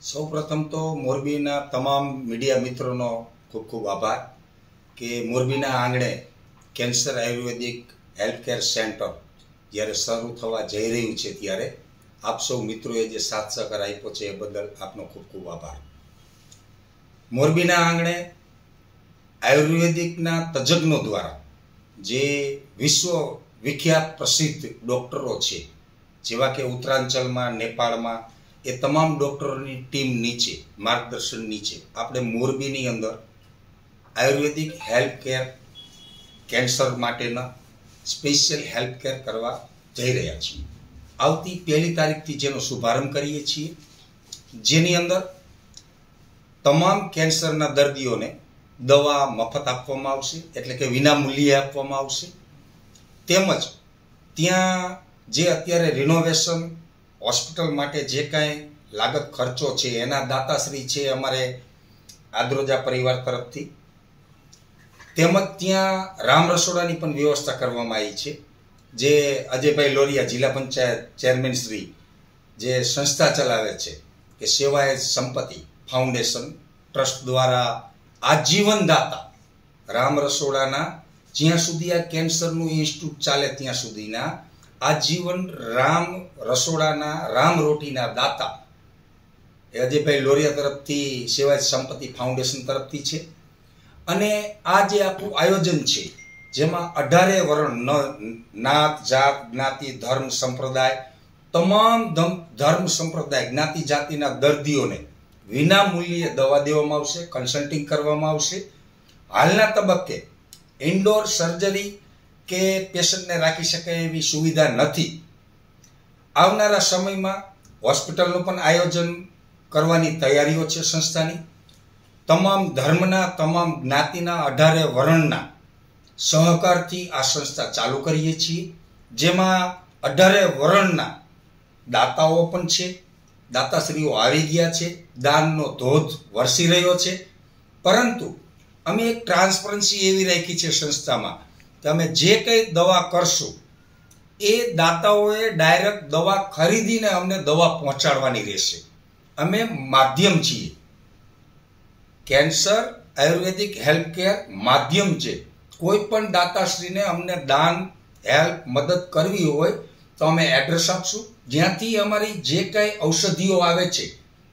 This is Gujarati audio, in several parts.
સૌપ્રથમ તો મોરબીના તમામ મીડિયા મિત્રોનો ખૂબ ખૂબ આભાર કે મોરબીના આંગણે કેન્સર આયુર્વેદિક હેલ્થકેર સેન્ટર જ્યારે શરૂ થવા જઈ રહ્યું છે ત્યારે આપ સૌ મિત્રોએ જે સાથ સહકાર આપ્યો છે એ બદલ આપનો ખૂબ ખૂબ આભાર. મોરબીના આંગણે આયુર્વેદિકના તજજ્ઞો દ્વારા જે વિશ્વ વિખ્યાત પ્રસિદ્ધ ડોક્ટરો છે, જેવા કે ઉત્તરાંચલમાં, નેપાળમાં એ તમામ ડોક્ટરોની ટીમ નીચે, માર્ગદર્શન નીચે, આપણે મોરબીની અંદર આયુર્વેદિક હેલ્થ કેર કેન્સર માટેના સ્પેશિયલ હેલ્થ કેર કરવા જઈ રહ્યા છીએ. આવતી પહેલી તારીખથી જેનો શુભારંભ કરીએ છીએ, જેની અંદર તમામ કેન્સરના દર્દીઓને દવા મફત આપવામાં આવશે, એટલે કે વિના મૂલ્યે આપવામાં આવશે. તેમજ ત્યાં જે અત્યારે રિનોવેશન હોસ્પિટલ માટે જે કાંઈ લાગત ખર્ચો છે, એના દાતાશ્રી છે અમારે આદ્રોજા પરિવાર તરફથી. તેમજ ત્યાં રામ રસોડાની પણ વ્યવસ્થા કરવામાં આવી છે. જે અજયભાઈ લોરિયા, જિલ્લા પંચાયત ચેરમેન શ્રી, જે સંસ્થા ચલાવે છે, કે સેવાય સંપત્તિ ફાઉન્ડેશન ટ્રસ્ટ દ્વારા આજીવન દાતા રામ રસોડાના જ્યાં સુધી આ કેન્સરનું ઇન્સ્ટિટ્યૂટ ચાલે ત્યાં સુધીના આજીવન રામ રસોડાના, રામ રોટીના દાતા. એ અજયભાઈ લોરિયા તરફથી સેવાય સંપત્તિ ફાઉન્ડેશન તરફથી છે. અને આ જે આપણું આયોજન છે, જેમાં અઢારે વર્ણ નાત, જાત, જ્ઞાતિ, ધર્મ, સંપ્રદાય, તમામ ધર્મ, સંપ્રદાય, જ્ઞાતિ, જાતિના દર્દીઓને વિના મૂલ્યે દવા દેવામાં આવશે કન્સલ્ટિંગ કરવામાં આવશે. હાલના તબક્કે ઇન્ડોર સર્જરી કે પેશન્ટને રાખી શકાય એવી સુવિધા નથી. આવનારા સમયમાં હોસ્પિટલનું પણ આયોજન કરવાની તૈયારીઓ છે સંસ્થાની. તમામ ધર્મના, તમામ જ્ઞાતિના અઢારે વર્ણના સહકારથી આ સંસ્થા ચાલુ કરીએ છીએ. જેમાં અઢારે વર્ણના દાતાઓ પણ છે. દાતાશ્રીઓ આવી ગયા છે. દાનનો ધોધ વરસી રહ્યો છે. પરંતુ અમે એક ટ્રાન્સપરન્સી એવી રાખી છે સંસ્થામાં અમે જે કંઈ દવા કરશો, એ દાતાઓએ ડાયરેક્ટ દવા ખરીદીને અમને દવા પહોંચાડવાની રહેશે. અમે માધ્યમ છીએ. કેન્સર, આયુર્વેદિક હેલ્થ કેર માધ્યમ છે. કોઈ પણ દાતાશ્રીને અમને દાન, હેલ્પ, મદદ કરવી હોય, તો અમે એડ્રેસ આપશું. જ્યાંથી અમારી જે કાંઈ ઔષધિઓ આવે છે,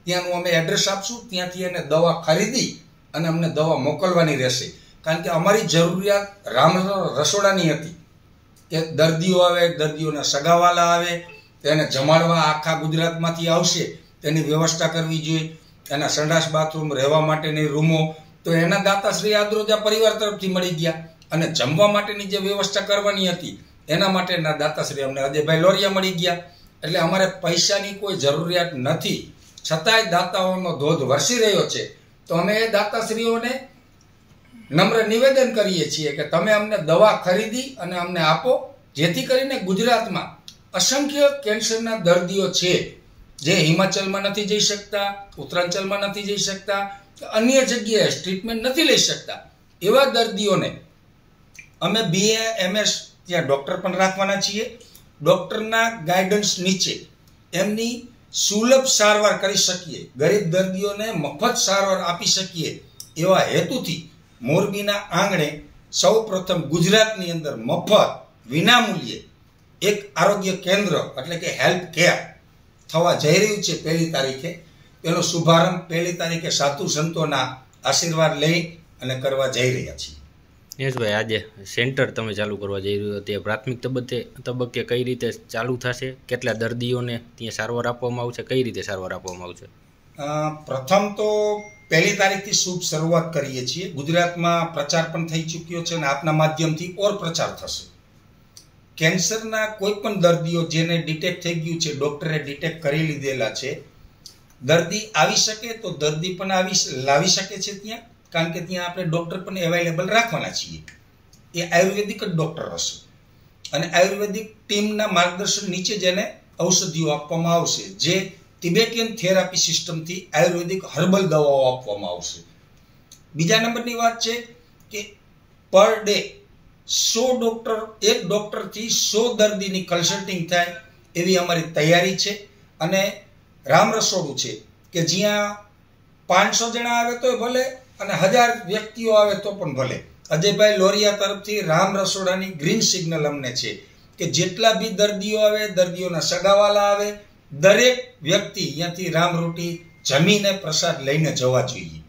ત્યાંનું અમે એડ્રેસ આપશું. ત્યાંથી એને દવા ખરીદી અને અમને દવા મોકલવાની રહેશે. કારણ કે અમારી જરૂરિયાત રામ રસોડાની હતી. કે દર્દીઓ આવે દર્દીઓના સગાવાલા આવે તેને જમાડવા આખા ગુજરાતમાંથી આવશે, તેની વ્યવસ્થા કરવી જોઈએ. એના સંડાસ બાથરૂમ રહેવા માટેની રૂમો, તો એના દાતાશ્રી આદ્રોજા પરિવાર તરફથી મળી ગયા. અને જમવા માટેની જે વ્યવસ્થા કરવાની હતી, એના માટેના દાતાશ્રી અમને અજયભાઈ લોરિયા મળી ગયા. એટલે અમારે પૈસાની કોઈ જરૂરિયાત નથી. છતાંય દાતાઓનો ધોધ વરસી રહ્યો છે. તો અમે એ દાતાશ્રીઓને નમ્ર નિવેદન કરીએ છીએ કે તમે અમને દવા ખરીદી અને અમને આપો, જેથી કરીને ગુજરાતમાં અસંખ્ય કેન્સરના દર્દીઓ છે, જે હિમાચલમાં નથી જઈ શકતા, ઉત્તરાંચલમાં નથી જઈ શકતા, અન્ય જગ્યાએ ટ્રીટમેન્ટ નથી લઈ શકતા. એવા દર્દીઓને અમે બીએ એમએસ ત્યાં ડૉક્ટર પણ રાખવાના છીએ. ડૉક્ટરના ગાઈડન્સ નીચે એમની સુલભ સારવાર કરી શકીએ. ગરીબ દર્દીઓને મફત સારવાર આપી શકીએ એવા હેતુથી મોરબીના આંગણે સૌ પ્રથમ ગુજરાતની અંદર મફત વિનામૂલ્યે એક આરોગ્ય કેન્દ્ર, એટલે કે હેલ્થ કેર થવા જઈ રહ્યું છે પહેલી તારીખે. એનો શુભારંભ પહેલી તારીખે સાધુ સંતોના આશીર્વાદ લઈ અને કરવા જઈ રહ્યા છીએ. યશભાઈ, આજે સેન્ટર તમે ચાલુ કરવા જઈ રહ્યો તે પ્રાથમિક તબક્કે તબક્કે કઈ રીતે ચાલુ થશે? કેટલા દર્દીઓને ત્યાં સારવાર આપવામાં આવશે? કઈ રીતે સારવાર આપવામાં આવશે? પ્રથમ તો પહેલી તારીખથી શુભ શરૂઆત કરીએ છીએ. ગુજરાતમાં પ્રચાર પણ થઈ ચૂક્યો છે અને આપના માધ્યમથી ઓર પ્રચાર થશે. કેન્સરના કોઈ પણ દર્દીઓ જેને ડિટેક્ટ થઈ ગયું છે, ડૉક્ટરે ડિટેક્ટ કરી લીધેલા છે, દર્દી આવી શકે તો દર્દી પણ આવી લાવી શકે છે ત્યાં, કારણ કે ત્યાં આપણે ડૉક્ટર પણ અવેલેબલ રાખવાના છીએ. એ આયુર્વેદિક જ ડૉક્ટર હશે. અને આયુર્વેદિક ટીમના માર્ગદર્શન નીચે જેને ઔષધિઓ આપવામાં આવશે, જે તિબેટિયન થેરાપી સિસ્ટમથી આયુર્વેદિક હર્બલ દવાઓ આપવામાં આવશે. બીજા નંબરની વાત છે કે પર ડે સો ડોક્ટર, એક ડૉક્ટરથી સો દર્દીની કન્સલ્ટિંગ થાય એવી અમારી તૈયારી છે અને રામ રસોડું છે કે જ્યાં પાંચસો જણા આવે તોય ભલે અને હજાર વ્યક્તિઓ આવે તો પણ ભલે. અજયભાઈ લોરિયા તરફથી રામ રસોડાની ગ્રીન સિગ્નલ અમને છે કે જેટલા બી દર્દીઓ આવે, દર્દીઓના સગાવાલા આવે દરેક વ્યક્તિ અહીંયાથી રામ રોટી જમીને પ્રસાદ લઈને જવા જોઈએ.